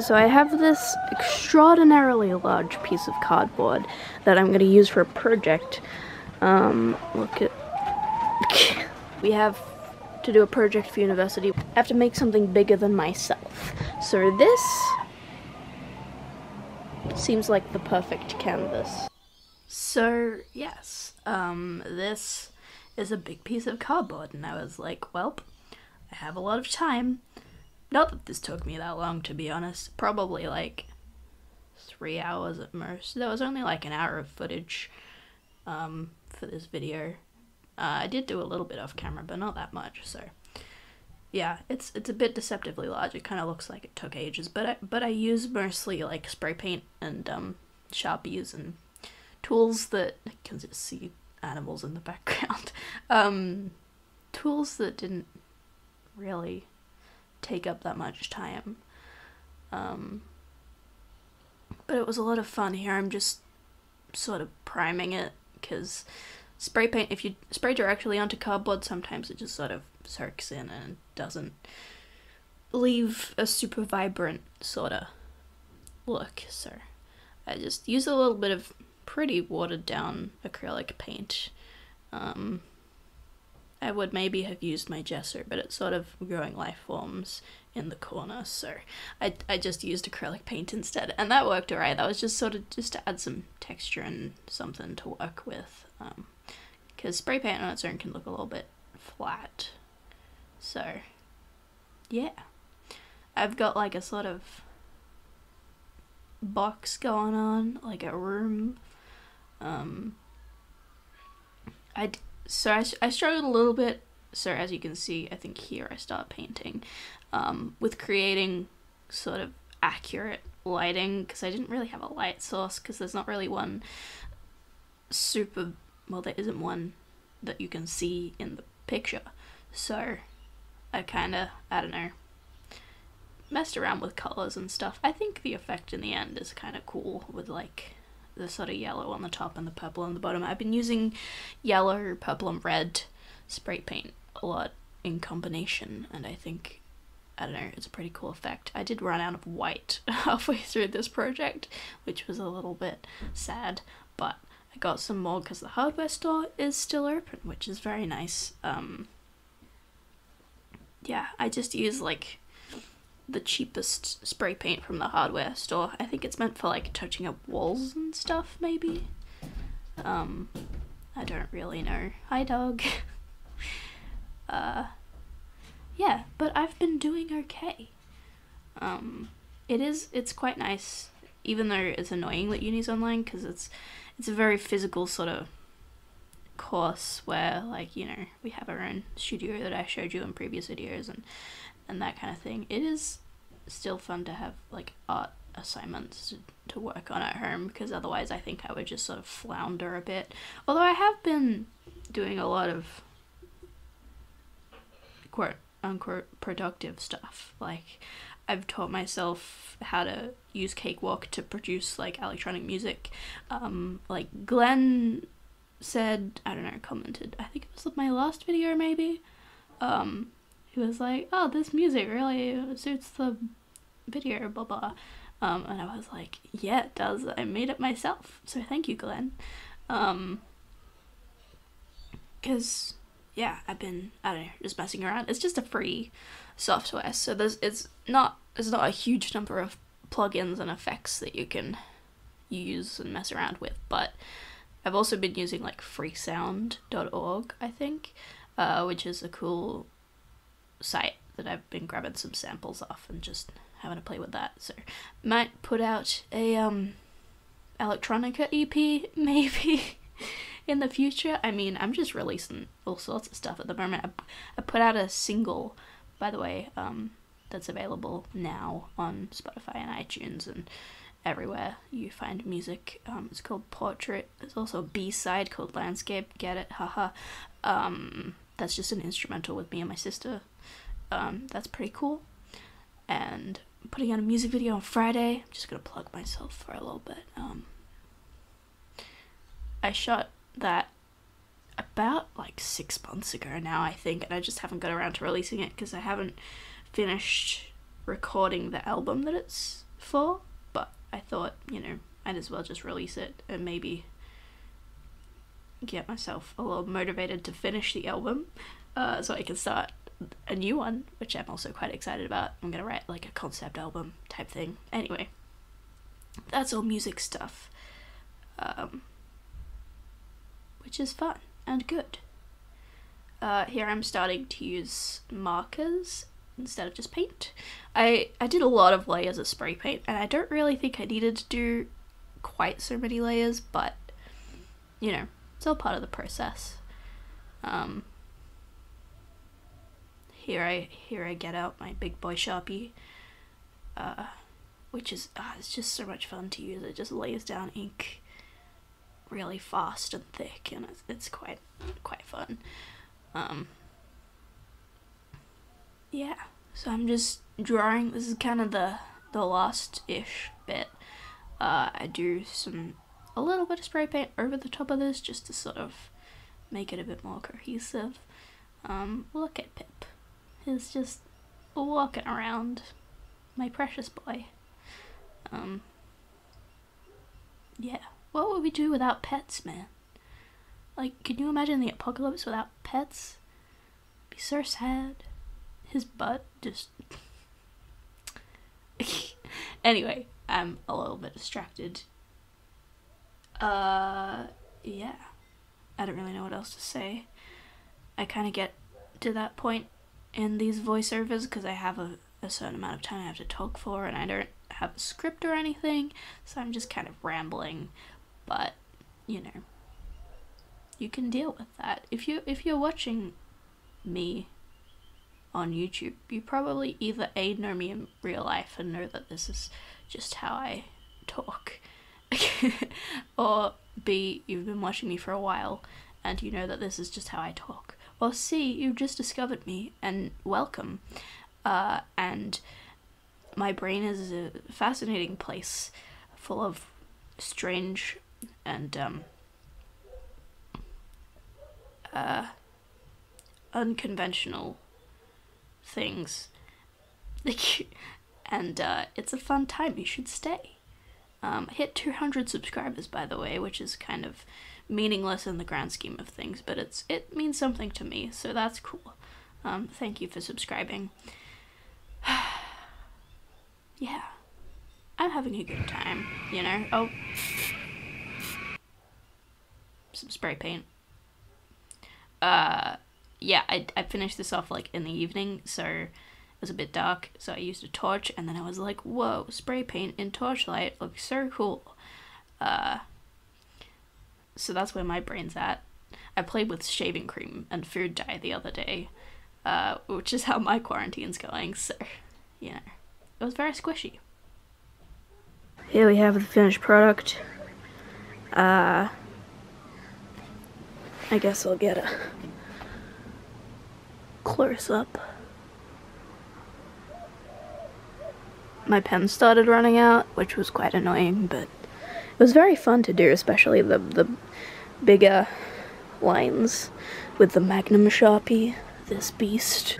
so I have this extraordinarily large piece of cardboard that I'm going to use for a project. Um, look at... we have to do a project for university. I have to make something bigger than myself. So this seems like the perfect canvas. So, yes, um, this is a big piece of cardboard, and I was like, well, I have a lot of time. Not that this took me that long, to be honest. Probably like three hours at most. There was only like an hour of footage um, for this video. Uh, I did do a little bit off camera, but not that much. So, yeah, it's it's a bit deceptively large. It kind of looks like it took ages, but I, but I use mostly like spray paint and um, sharpies and tools that I can just see animals in the background. Um, tools that didn't really take up that much time. Um, but it was a lot of fun. Here I'm just sort of priming it because spray paint, if you spray directly onto cardboard, sometimes it just sort of soaks in and doesn't leave a super vibrant sort of look. So I just use a little bit of pretty watered down acrylic paint. Um, I would maybe have used my gesso, but it's sort of growing life forms in the corner, so I, I just used acrylic paint instead, and that worked alright. That was just sort of just to add some texture and something to work with, because um, spray paint on its own can look a little bit flat. So, yeah. I've got like a sort of box going on, like a room. Um, I so I, I struggled a little bit. So as you can see, I think here I start painting um, with creating sort of accurate lighting because I didn't really have a light source because there's not really one super well there isn't one that you can see in the picture so I kind of I don't know messed around with colors and stuff I think the effect in the end is kind of cool with like the sort of yellow on the top and the purple on the bottom. I've been using yellow, purple, and red spray paint a lot in combination, and I think, I don't know, it's a pretty cool effect. I did run out of white halfway through this project, which was a little bit sad, but I got some more because the hardware store is still open, which is very nice. Um, yeah, I just use like the cheapest spray paint from the hardware store. I think it's meant for like touching up walls and stuff, maybe. Um, I don't really know. Hi, dog. uh, yeah, but I've been doing okay. Um, it is, it's quite nice, even though it's annoying that uni's online, because it's, it's a very physical sort of course where, like, you know, we have our own studio that I showed you in previous videos, and and that kind of thing. It is still fun to have like art assignments to, work on at home because otherwise I think I would just sort of flounder a bit. Although I have been doing a lot of quote unquote productive stuff. Like I've taught myself how to use Cakewalk to produce like electronic music. Um, like Glenn said, I don't know, commented, I think it was my last video maybe. Um, he was like, "Oh, this music really suits the video, blah blah." Um, and I was like, "Yeah, it does. I made it myself, so thank you, Glenn." Um, because yeah, I've been I don't know just messing around. It's just a free software, so there's it's not there's not a huge number of plugins and effects that you can use and mess around with, but I've also been using like freesound.org, I think, uh, which is a cool site that I've been grabbing some samples off and just having to play with that. So might put out a um electronica EP maybe in the future. I mean, I'm just releasing all sorts of stuff at the moment. I, I put out a single, by the way, um, that's available now on Spotify and iTunes and everywhere you find music. Um, it's called Portrait. There's also a B side called Landscape. Get it? Haha. Um, that's just an instrumental with me and my sister um, that's pretty cool. And I'm putting out a music video on Friday. I'm just gonna plug myself for a little bit. Um, I shot that about like six months ago now, I think, and I just haven't got around to releasing it because I haven't finished recording the album that it's for, but I thought, you know, I'd as well just release it and maybe get myself a little motivated to finish the album uh, so I can start a new one, which I'm also quite excited about. I'm gonna write like a concept album type thing. Anyway, that's all music stuff, um, which is fun and good. Uh, here I'm starting to use markers instead of just paint. I, I did a lot of layers of spray paint and I don't really think I needed to do quite so many layers, but you know, it's all part of the process. Um, here I here I get out my big boy sharpie, uh, which is uh, it's just so much fun to use. It just lays down ink really fast and thick, and it's, it's quite quite fun. Um, yeah, so I'm just drawing. This is kind of the the last ish bit. Uh, I do some a little bit of spray paint over the top of this just to sort of make it a bit more cohesive. Um, look at Pip. He's just walking around, my precious boy. Um, yeah, what would we do without pets, man? Like, can you imagine the apocalypse without pets? It'd be so sad. His butt just. anyway, I'm a little bit distracted uh, yeah. I don't really know what else to say. I kind of get to that point in these voiceovers because I have a, a certain amount of time I have to talk for and I don't have a script or anything, so I'm just kind of rambling. But, you know, you can deal with that. If you if you're watching me on YouTube, you probably either A know me in real life and know that this is just how I talk or B, you've been watching me for a while and you know that this is just how I talk. Or C, you've just discovered me and welcome. Uh, and my brain is a fascinating place full of strange and um, uh, unconventional things. and uh, it's a fun time. You should stay. Um, hit 200 subscribers, by the way, which is kind of meaningless in the grand scheme of things, but it's it means something to me, so that's cool. Um, thank you for subscribing. yeah, I'm having a good time, you know. Oh, some spray paint. Uh, yeah, I I finished this off like in the evening, so it was a bit dark, so I used a torch, and then I was like, whoa, spray paint in torchlight looks so cool. Uh, so that's where my brain's at. I played with shaving cream and food dye the other day, uh, which is how my quarantine's going, so, know, it was very squishy. Here we have the finished product. Uh, I guess I'll get a close up. my pen started running out, which was quite annoying, but it was very fun to do, especially the, the bigger lines with the Magnum Sharpie, this beast.